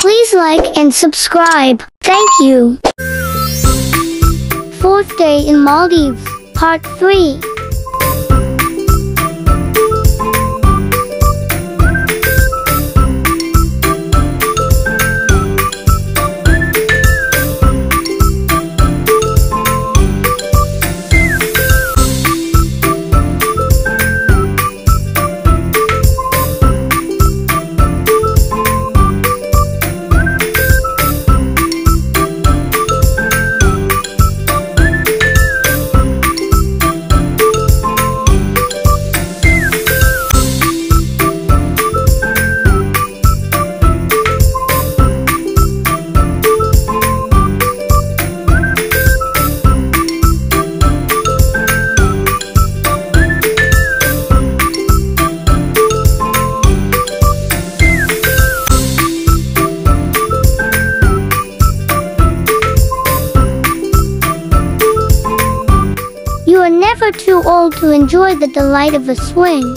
Please like and subscribe. Thank you. Fourth day in Maldives, part 3. Are never too old to enjoy the delight of a swing.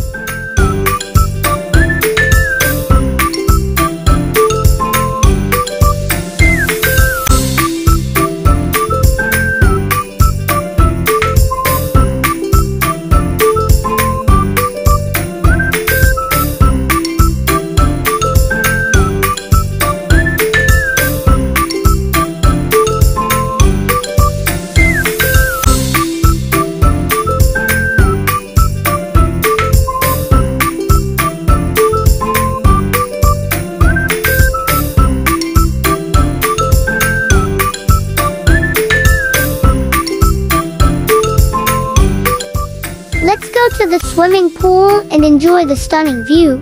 Go to the swimming pool and enjoy the stunning view.